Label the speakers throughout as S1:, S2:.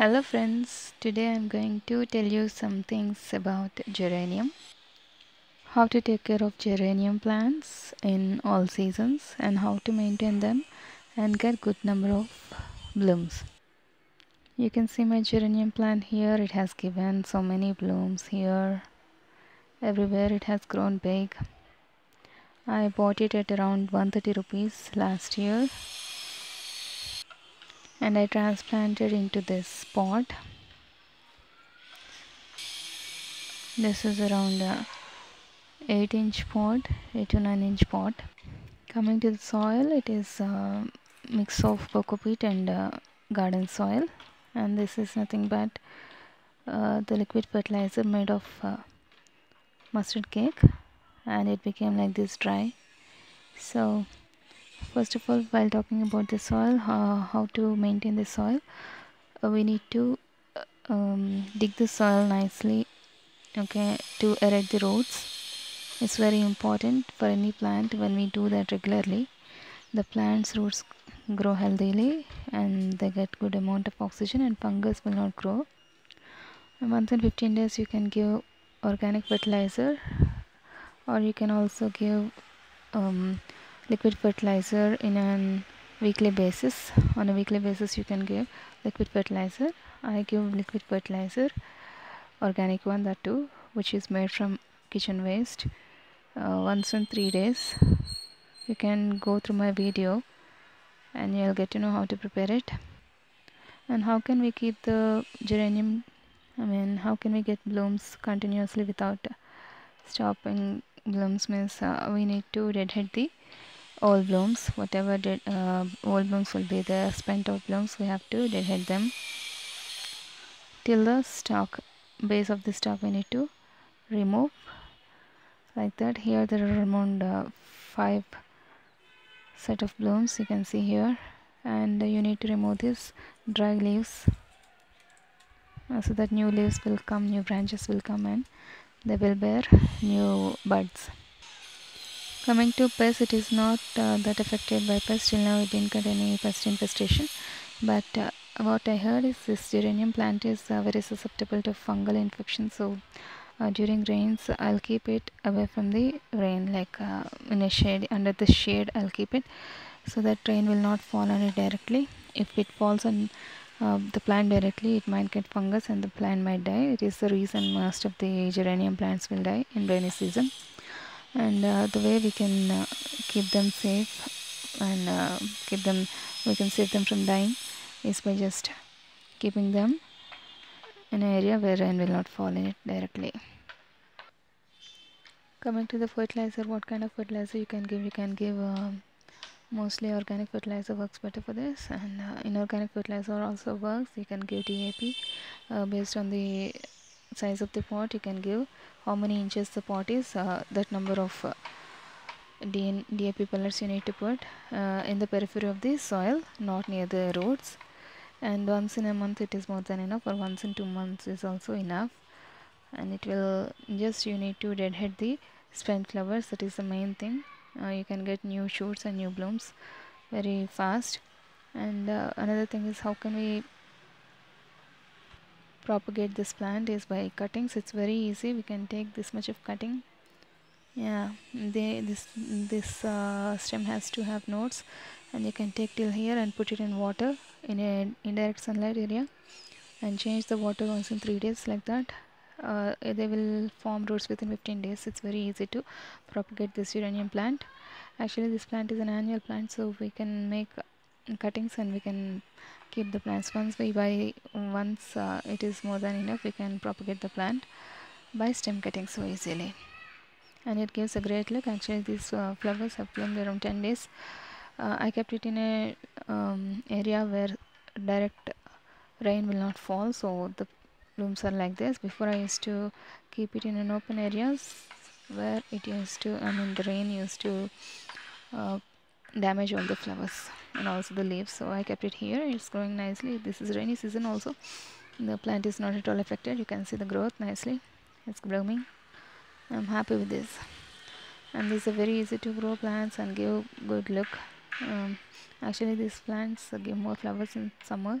S1: Hello friends, today I'm going to tell you some things about geranium. How to take care of geranium plants in all seasons and how to maintain them and get good number of blooms. You can see my geranium plant here, it has given so many blooms here. Everywhere it has grown big. I bought it at around 130 rupees last year and I transplanted into this pot. This is around a 8 inch pot 8 to 9 inch pot. Coming to the soil it is a mix of coco peat and uh, garden soil. And this is nothing but uh, the liquid fertilizer made of uh, mustard cake. And it became like this dry. So first of all while talking about the soil uh, how to maintain the soil uh, we need to uh, um, dig the soil nicely okay to erect the roots it's very important for any plant when we do that regularly. The plant's roots grow healthily and they get good amount of oxygen and fungus will not grow. Once in 15 days you can give organic fertilizer or you can also give um, liquid fertilizer in a weekly basis. On a weekly basis you can give liquid fertilizer. I give liquid fertilizer organic one that too which is made from kitchen waste. Uh, once in three days you can go through my video and you'll get to know how to prepare it. And how can we keep the geranium i mean how can we get blooms continuously without stopping blooms? Means uh, we need to deadhead the all blooms whatever did uh, all blooms will be there spent out blooms we have to deadhead them. Till the stalk base of the stalk we need to remove. Like that here there are around uh, five set of blooms you can see here. And uh, you need to remove these dry leaves. Uh, so that new leaves will come new branches will come and they will bear new buds Coming to pests, it is not uh, that affected by pests. Till now, it didn't get any pest infestation. But uh, what I heard is this geranium plant is uh, very susceptible to fungal infection. So uh, during rains, I'll keep it away from the rain, like uh, in a shade, under the shade, I'll keep it so that rain will not fall on it directly. If it falls on uh, the plant directly, it might get fungus and the plant might die. It is the reason most of the geranium plants will die in rainy season and uh, the way we can uh, keep them safe and uh, keep them we can save them from dying is by just keeping them in an area where rain will not fall in it directly. Coming to the fertilizer what kind of fertilizer you can give? You can give uh, mostly organic fertilizer works better for this and uh, inorganic fertilizer also works. You can give DAP uh, based on the size of the pot you can give how many inches the pot is uh, that number of uh, DN, DAP pellets you need to put uh, in the periphery of the soil not near the roads and once in a month it is more than enough or once in two months is also enough. And it will just you need to deadhead the spent flowers that is the main thing. Uh, you can get new shoots and new blooms very fast. And uh, another thing is how can we propagate this plant is by cuttings it's very easy. We can take this much of cutting. Yeah they this this uh, stem has to have nodes and you can take till here and put it in water in a indirect sunlight area and change the water once in three days like that. Uh, they will form roots within 15 days. It's very easy to propagate this geranium plant. Actually this plant is an annual plant so we can make cuttings and we can keep the plants. Once we buy once uh, it is more than enough we can propagate the plant by stem cutting so easily. And it gives a great look. Actually these uh, flowers have bloomed around 10 days. Uh, I kept it in a um, area where direct rain will not fall so the blooms are like this. Before I used to keep it in an open areas where it used to I mean the rain used to uh, damage all the flowers and also the leaves so I kept it here. It's growing nicely. This is rainy season also. The plant is not at all affected. You can see the growth nicely. It's blooming. I'm happy with this. And these are very easy to grow plants and give good look. Um, actually these plants give more flowers in summer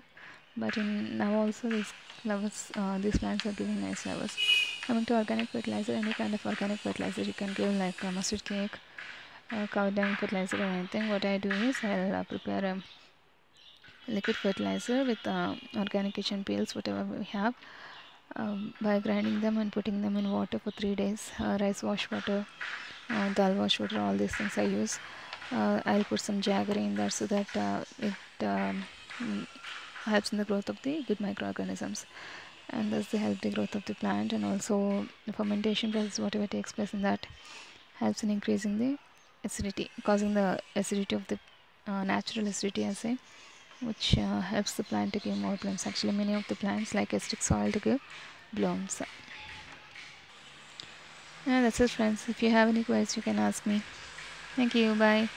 S1: but in now also these flowers uh, these plants are giving nice flowers. Coming to organic fertilizer any kind of organic fertilizer you can give like uh, mustard cake uh, cow dung fertilizer or anything what i do is i'll uh, prepare a liquid fertilizer with uh, organic kitchen peels whatever we have. Um, by grinding them and putting them in water for three days. Rice wash water dal wash water all these things i use. I'll put some jaggery in there so that uh, it um, helps in the growth of the good microorganisms. And thus they help the growth of the plant and also the fermentation process whatever takes place in that helps in increasing the acidity causing the acidity of the uh, natural acidity I say which uh, helps the plant to give more blooms. Actually many of the plants like acidic soil to give blooms. Yeah that's it friends. If you have any questions you can ask me. Thank you. Bye